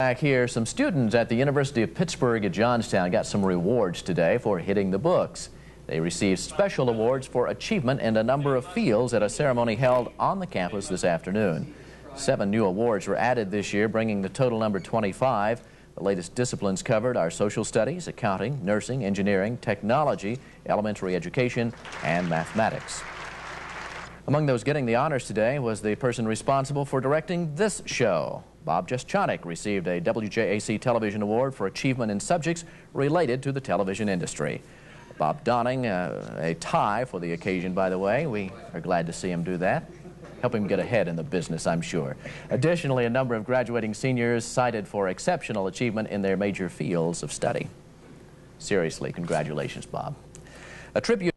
Back here, some students at the University of Pittsburgh at Johnstown got some rewards today for hitting the books. They received special awards for achievement in a number of fields at a ceremony held on the campus this afternoon. Seven new awards were added this year, bringing the total number 25. The latest disciplines covered are social studies, accounting, nursing, engineering, technology, elementary education, and mathematics. Among those getting the honors today was the person responsible for directing this show. Bob Jeschonek received a WJAC Television Award for achievement in subjects related to the television industry. Bob donning uh, a tie for the occasion, by the way. We are glad to see him do that. Help him get ahead in the business, I'm sure. Additionally, a number of graduating seniors cited for exceptional achievement in their major fields of study. Seriously, congratulations, Bob. A tribute